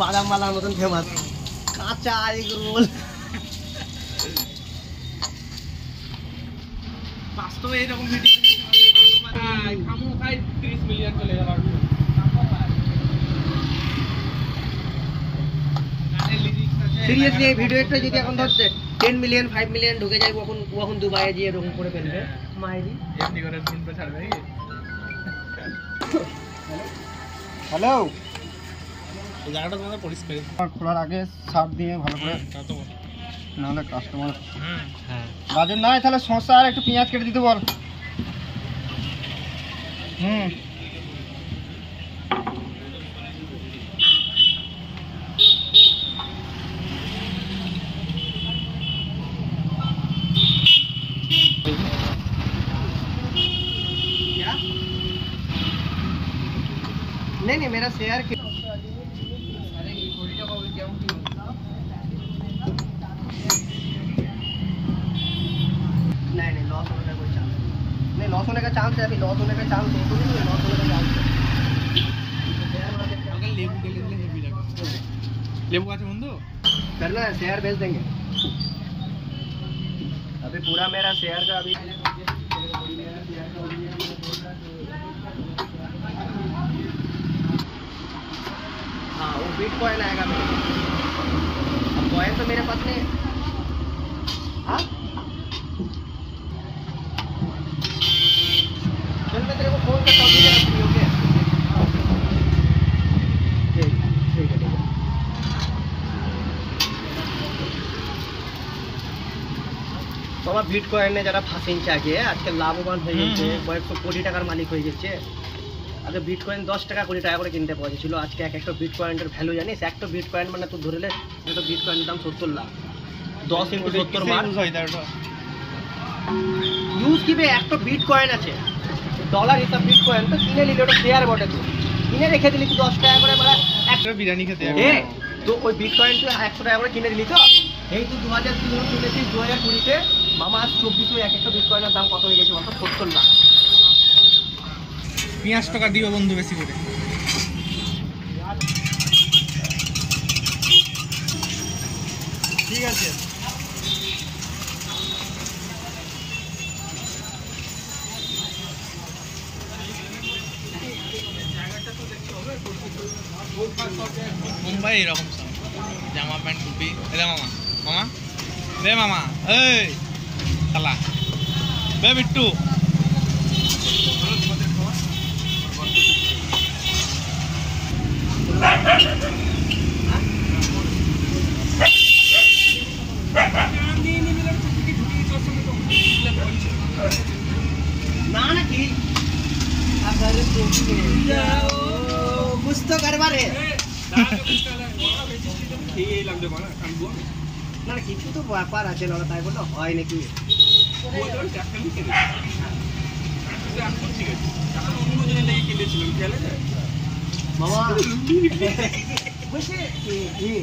বাদাম মালার মতন ফেমাস। কাঁচা এগ রোল বাস্তবে এরকম ভিডিও খামো খাই তিরিশ মিলিয়ন চলে যাবার সিরিয়াসলি এই ভিডিওটা যদি এখন ধর টেন মিলিয়ন ফাইভ মিলিয়ন ঢুকে যায় কখন কখন দুবাইয়ে গিয়ে এরকম করে ফেলবে? মায়েরি এমনি করে ছাড়বে হ্যালো জায়গাটা তোমাদের পরিষ্কার খোলার আগে সার দিয়ে ভালো করে তা তো নাহলে কাস্টমার হুম হ্যাঁ গাজর নাই তাহলে শসা আর একটু পেঁয়াজ কেটে দিতে বল হুম क्या नहीं नहीं मेरा शेयर का चांस है अभी लॉस होने का चांस है तो भी नहीं लॉस होने का चांस है। लेबू के लिए लेबू करना है शेयर भेज देंगे। अभी पूरा मेरा शेयर का अभी हाँ वो बिट कॉइन आएगा मेरे कॉइन तो मेरे पास नहीं है। हाँ? তোমার বিট কয়েনে যারা ফাঁসিনছে আগে আজকে লাভবান হয়ে গেছে কয়েকশো কোটি টাকার মালিক হয়ে গেছে। আগে বিট কয়েন দশ টাকা কোটি টাকা করে কিনতে পাওয়া যাচ্ছিল আজকে এক একটা বিট কয়েনের ভ্যালু জানিস? একটা বিট কয়েন মানে তুই ধরলে একটা বিট কয়েনের দাম সত্তর লাখ। দশ ইন্টু সত্তর হয় ইউজ কিবে একটা বিট কয়েন আছে। ডলার হিসাব বিট কয়েন তো কিনে নিলে ওটা শেয়ার বটে তুই কিনে রেখে দিলি তুই দশ টাকা করে মানে এক একটা বিরিয়ানি খেতে এ তো ওই বিটকয়েন তুই একশো টাকা করে কিনে দিলি তো? এই তুই দু হাজার তিন কিনেছিস দু হাজার কুড়িতে মামা আজ চব্বিশে এক একটা বিটকয়েনের দাম কত হয়ে গেছে বলতো? সত্তর লাখ। পেঁয়াজ টাকা দিও বন্ধু বেশি করে। ঠিক আছে। মুম্বাই এরকম জামা প্যান্ট টুপি। এলে মামা। মামা? রে মামা। এই! শালা। বে বিট্টু। না নাকি আপনাদের तुम जाओ कुछ तो करवा रे না না, কিছু তো ব্যাপার আছে না তাই বললে হয় নাকি মামা वैसे ये ये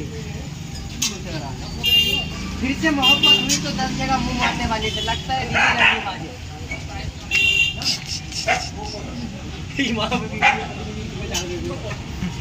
फिर से मोहब्बत हुई तो दस जगह मुंह मारने वाली से लगता है नहीं लगने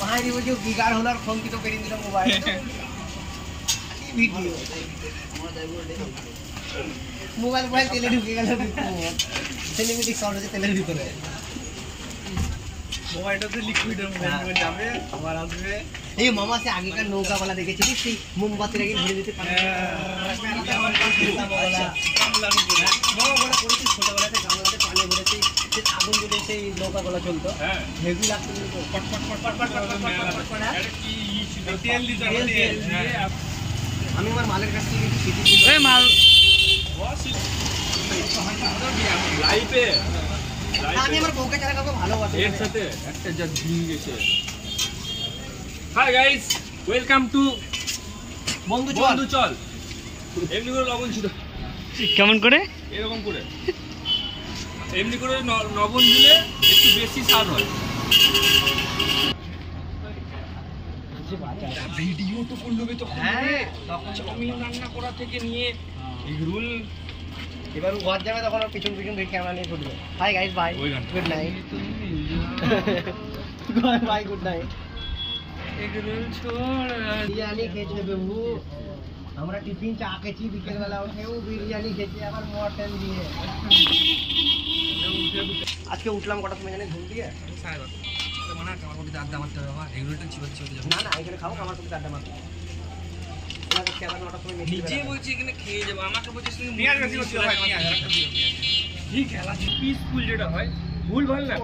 মায়ের ওই যে বিগার হলার ফোন কি তো কেড়ে দিল মোবাইল ভিডিও মোবাইল মোবাইল তেলে ঢুকে গেল সেলিব্রিটি সাউন্ড হচ্ছে তেলের ভিতরে এই মামা সে আগেকার নৌকা বলা দেখেছি সেই মোমবাতির আগে ঘুরে যেতে পারে আগুন যদি সেই নৌকাগুলো চলতো হেভি আমি আমার মালের কাছ থেকে মাল লাইফে আমি এর সাথে একটা গেছে গাইস ওয়েলকাম টু বন্ধু চল চল করে কেমন করে এরকম করে এমনি করে ন- লবণ দিলে একটু বেশি স্বাদ হয়। ভিডিও তো তো হ্যাঁ চাউমিন রান্না করা থেকে নিয়ে এগরোল এবার ঘর যাবে তখন পিছন ক্যামেরা নিয়ে ছুটবে hi guys bye. Good night bye good night egg roll ছোড় biryani খেয়েছে বেবু। আমরা টিফিন চা খেয়েছি বিকেলবেলা উঠেও বিরিয়ানি খেয়েছি আবার মটন দিয়ে। আজকে উঠলাম কটার সময় জানি ঘুম দিয়ে? আড্ডা মারতে হবে বাবা। এগুলোটা চিবাচ্ছি না না এখানে খাও আমার। সাথে আড্ডা মারতে নিজে বলছি এখানে খেয়ে যাব। আমাকে বলছিস তুমি পেঁয়াজ বেশি করতে হয়, পেঁয়াজ, আর একটা দিও, পেঁয়াজ। কি খেলা পিসফুল যেটা হয়। ভুল না।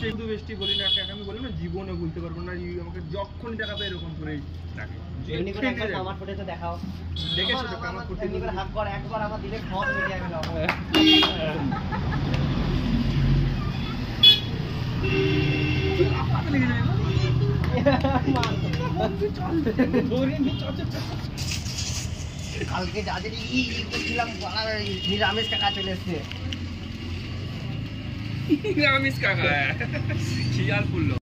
শুধু বলি না আমি বলি না জীবনে ভুলতে পারব না। আমাকে যখন দেখাবে এরকম ডাকে করে ফুটেতে দেখাও। দেখেছ তো আমার- আমার- ফুটে হাত কর একবার আমার দিলে খাওয়া যাবে। কালকে যাদের ই ই করছিলাম বাড়া, নিরামিষ টাকা চলে এসছে নিরামিষ কাকা খেয়াল পড়লো